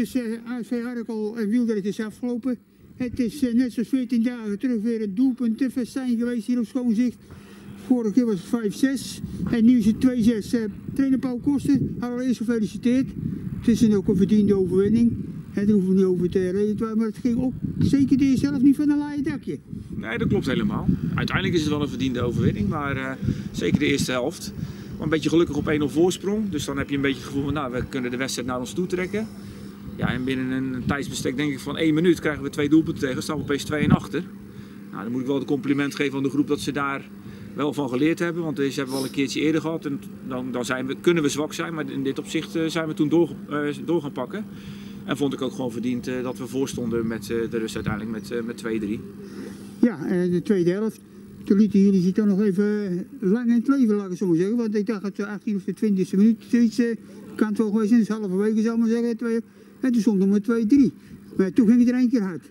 tussen ASV Arkel en Wieldrecht is afgelopen. Het is eh, net zoals 14 dagen terug weer een doelpuntenfestijn geweest hier op Schoonzicht. Vorige keer was het 5-6 en nu is het 2-6. Eh, trainer Paul Koster, allereerst gefeliciteerd. Het is een ook een verdiende overwinning. En daar hoeven we niet over te reden, maar het ging ook zeker de helft niet van een laaie dakje. Nee, dat klopt helemaal. Uiteindelijk is het wel een verdiende overwinning, maar eh, zeker de eerste helft. Maar een beetje gelukkig op 1-0 voorsprong. Dus dan heb je een beetje het gevoel van, nou, we kunnen de wedstrijd naar ons toe trekken. Ja, en binnen een tijdsbestek denk ik van één minuut krijgen we twee doelpunten tegen. Staan we opeens 2 en achter. Nou, dan moet ik wel het compliment geven aan de groep dat ze daar wel van geleerd hebben. Want deze hebben we al een keertje eerder gehad. En dan, dan zijn we, kunnen we zwak zijn, maar in dit opzicht eh, zijn we toen door, eh, door gaan pakken. En vond ik ook gewoon verdiend eh, dat we voorstonden met de rust uiteindelijk met, met 2-3. Ja, de tweede helft. Toen lieten jullie zich toch nog even lang in het leven, laat ik zo zeggen. Want ik dacht dat de 18 of de 20e minuut zoiets kan het wel geweest zijn. Dus halverwege zal ik maar zeggen. En toen stond met 2-3. Maar toen ging het er één keer hard.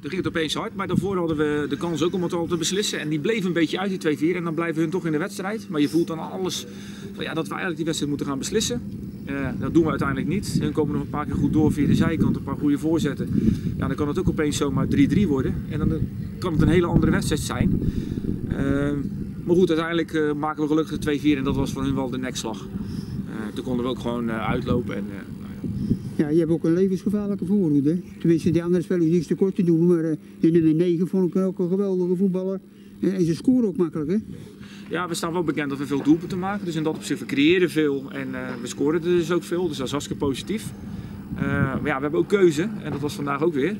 Toen ging het opeens hard, maar daarvoor hadden we de kans ook om het al te beslissen. En die bleef een beetje uit, die 2-4. En dan blijven hun toch in de wedstrijd. Maar je voelt dan alles van, ja, dat we eigenlijk die wedstrijd moeten gaan beslissen. Eh, dat doen we uiteindelijk niet. Hun komen nog een paar keer goed door via de zijkant, een paar goede voorzetten. Ja, dan kan het ook opeens zomaar 3-3 worden. En dan eh, kan het een hele andere wedstrijd zijn. Eh, maar goed, uiteindelijk maken we gelukkig de 2-4 en dat was voor hun wel de nekslag. Toen konden we ook gewoon uitlopen. En, ja. Je hebt ook een levensgevaarlijke voorhoede. Tenminste, die andere spelers niks tekort te doen. Maar eh, de nummer 9 vond ik ook een geweldige voetballer. Eh, en ze scoren ook makkelijk, hè? Ja, we staan wel bekend dat we veel doelpunten maken. Dus in dat opzicht, we creëren veel en eh, we scoren er dus ook veel. Dus dat is hartstikke positief. Maar ja, we hebben ook keuze en dat was vandaag ook weer.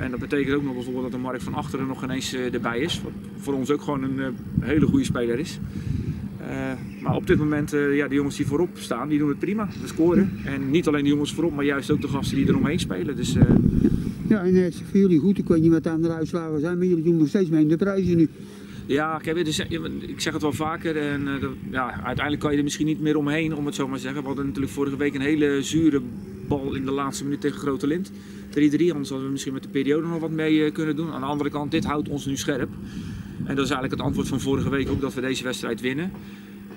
En dat betekent ook nog bijvoorbeeld dat de Mark van Achteren nog ineens erbij is. Wat voor ons ook gewoon een hele goede speler is. Eh, maar op dit moment, eh, ja, de jongens die voorop staan, die doen het prima. We scoren. En niet alleen de jongens voorop, maar juist ook de gasten die eromheen spelen. Dus eh, Ja, en het is voor jullie goed. Ik weet niet wat de andere uitslagen zijn, maar jullie doen nog steeds mee in de prijzen nu. Ja, kijk, dus, ik zeg het wel vaker en ja, uiteindelijk kan je er misschien niet meer omheen, om het zo maar te zeggen. We hadden natuurlijk vorige week een hele zure bal in de laatste minuut tegen Grote Lind. 3-3, anders hadden we misschien met de periode nog wat mee kunnen doen. Aan de andere kant, dit houdt ons nu scherp. En dat is eigenlijk het antwoord van vorige week ook, dat we deze wedstrijd winnen.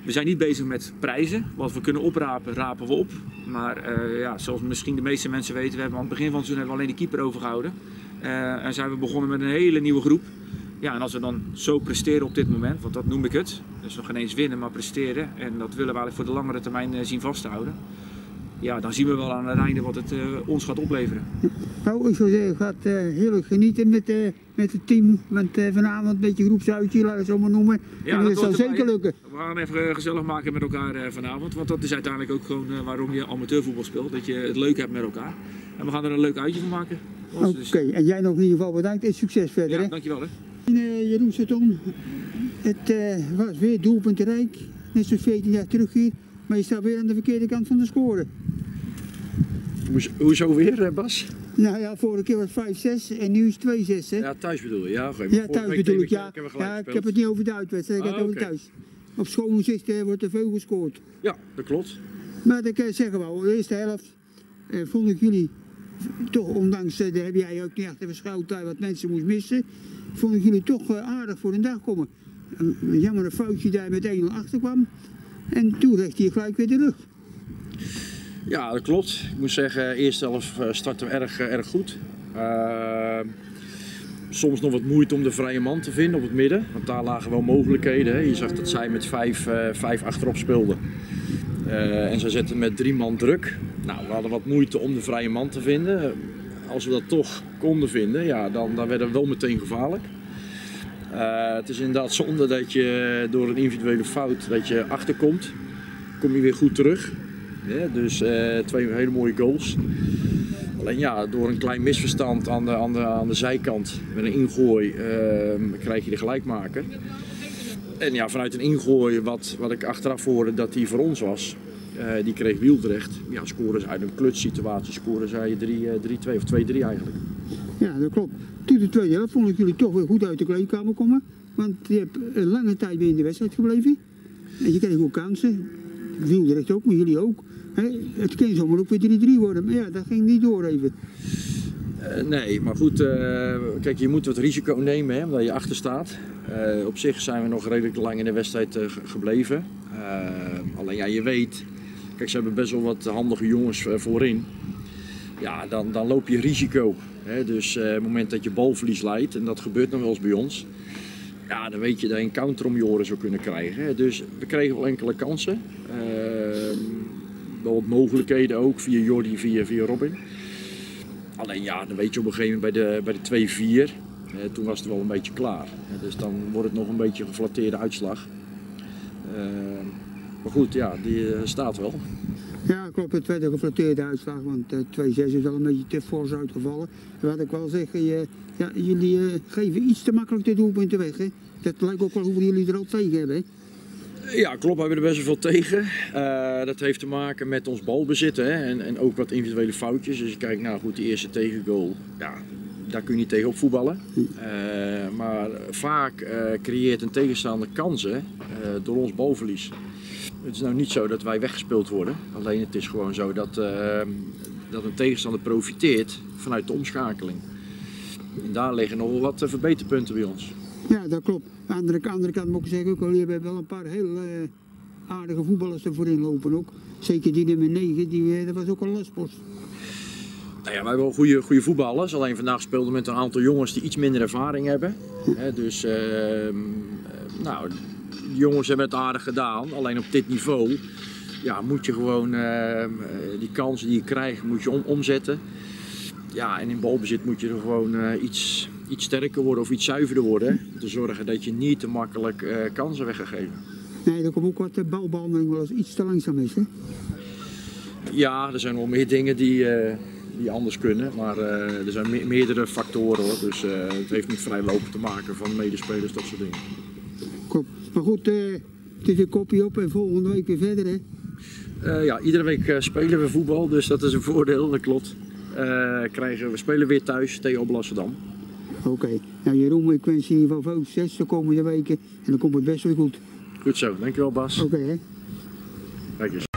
We zijn niet bezig met prijzen. Wat we kunnen oprapen, rapen we op. Maar eh, ja, zoals misschien de meeste mensen weten, we hebben aan het begin van het seizoen alleen de keeper overgehouden. Eh, en zijn we begonnen met een hele nieuwe groep. Ja, en als we dan zo presteren op dit moment, want dat noem ik het. Dus nog geen eens winnen, maar presteren. En dat willen we eigenlijk voor de langere termijn eh, zien vasthouden. Ja, dan zien we wel aan het einde wat het eh, ons gaat opleveren. Nou, ik zou zeggen, gaat eh, heel erg genieten met, eh, met het team. Want vanavond een beetje groepsuitje, laat ik het zo maar noemen. en dat, zal zeker lukken. We gaan even gezellig maken met elkaar vanavond. Want dat is uiteindelijk ook gewoon waarom je amateurvoetbal speelt. Dat je het leuk hebt met elkaar. En we gaan er een leuk uitje van maken. Oké, Dus, en jij nog in ieder geval bedankt en succes verder. ja, hè? dankjewel hè. En, eh, Jeroen Saton, het was weer doelpuntenrijk. Net zoals 14 jaar terug hier. Maar je staat weer aan de verkeerde kant van de score. Hoezo- weer, eh, Bas? Nou ja, vorige keer was 5-6 en nu is het 2-6. Hè? Ja, thuis bedoel je. Ja, Ja, thuis bedoel ik. Ja, ja, ik heb het niet over de uitwedstrijd, ik heb Ah, het over thuis. Op schoon zicht eh, wordt er veel gescoord. Ja, dat klopt. Maar ik kan zeggen wel, de eerste helft eh, vond ik jullie toch, ondanks, eh, daar heb jij ook niet echt even wat mensen moest missen, vond ik jullie toch eh, aardig voor de dag komen. Een jammer een foutje daar met 1-0 achter kwam. En toen recht hij gelijk weer de rug. Ja, dat klopt. Ik moet zeggen, eerste helft eh, starten we erg, eh, erg goed. Eh, soms nog wat moeite om de vrije man te vinden op het midden. Want daar lagen wel mogelijkheden. Hè. Je zag dat zij met vijf, eh, vijf achterop speelden. En zij zetten met drie man druk. Nou, we hadden wat moeite om de vrije man te vinden. Als we dat toch konden vinden, ja, dan, dan werden we wel meteen gevaarlijk. Het is inderdaad zonde dat je door een individuele fout dat je achterkomt. Kom je weer goed terug. Ja, dus eh, twee hele mooie goals. Alleen ja, door een klein misverstand aan de, aan de, aan de zijkant met een ingooi ehm, krijg je de gelijkmaker. En ja, vanuit een ingooi wat, wat ik achteraf hoorde dat die voor ons was, eh, die kreeg Wieldrecht. Ja, scoren ze uit een klutssituatie, scoren zij 3-2 of 2-3 eigenlijk. Ja, dat klopt. Toen de tweede helft vond ik jullie toch weer goed uit de kleedkamer komen. Want je hebt een lange tijd weer in de wedstrijd gebleven. En je kreeg ook kansen. Wieldrecht ook, maar jullie ook. Hè, het kan zomaar ook weer 3-3 worden. Maar ja, dat ging niet door even. Eh, nee, maar goed, eh, kijk, je moet wat risico nemen hè, omdat je achter staat. Eh, op zich zijn we nog redelijk lang in de wedstrijd ge- gebleven. Alleen ja, je weet, kijk, ze hebben best wel wat handige jongens voorin. ja, dan, dan loop je risico. Hè? Dus op het moment dat je balverlies leidt, en dat gebeurt nog wel eens bij ons, ja, dan weet je dat je een counter om je oren zou kunnen krijgen. Hè? Dus we kregen wel enkele kansen. Wel wat mogelijkheden ook, via Jordi, via, via Robin. Alleen ja, dan weet je op een gegeven moment bij de, bij de 2-4, hè, toen was het wel een beetje klaar. Dus dan wordt het nog een beetje een geflatteerde uitslag. Ehm, maar goed, ja, die eh, staat wel. Ja, klopt. Het werd een geflatteerde uitslag, want eh 2-6 is wel een beetje te fors uitgevallen. En wat ik wel zeg, je, ja, jullie eh, geven iets te makkelijk de doelpunten weg. Hè? Dat lijkt ook wel hoe jullie er al tegen hebben. Hè? Ja, klopt. We hebben er best wel veel tegen. Eh, dat heeft te maken met ons balbezit hè? En, en ook wat individuele foutjes. Dus je kijkt, nou goed, die eerste tegengoal, ja, daar kun je niet tegen op voetballen. Eh, maar vaak eh, creëert een tegenstander kansen door ons balverlies. Het is nou niet zo dat wij weggespeeld worden. Alleen het is gewoon zo dat, dat een tegenstander profiteert vanuit de omschakeling. En daar liggen nog wel wat verbeterpunten bij ons. Ja, dat klopt. Aan de andere, kant moet ik zeggen, ook jullie hebben wel een paar heel eh, aardige voetballers er voorin lopen ook. Zeker die nummer 9, die, eh, dat was ook een lastpost. Nou wij hebben wel goede, goede voetballers. Alleen vandaag speelden we met een aantal jongens die iets minder ervaring hebben. Dus, ehm, eh, nou, die jongens hebben het aardig gedaan. Alleen op dit niveau ja, moet je gewoon ehm, eh, die kansen die je krijgt, moet je om, omzetten. Ja, en in balbezit moet je er gewoon iets, iets sterker worden of iets zuiverder worden. Om te zorgen dat je niet te makkelijk eh, kansen weg gaat geven. Nee, er komt ook wat de balbehandeling wel eens iets te langzaam is. Hè? Ja, er zijn wel meer dingen die, eh, die anders kunnen. Maar eh, er zijn me- meerdere factoren hoor. Dus eh, het heeft niet vrij lopen te maken van medespelers, dat soort dingen. Klopt. Maar goed, eh, het is een kopje op en volgende week weer verder. Hè? Eh, ja, iedere week eh, spelen we voetbal, dus dat is een voordeel, dat klopt. Eh, krijgen, we spelen weer thuis tegen Alblasserdam. Oké. Nou Jeroen, ik wens je in ieder geval veel succes de komende weken. En dan komt het best weer goed. Goed zo, dankjewel Bas. Oké hè. Kijk eens.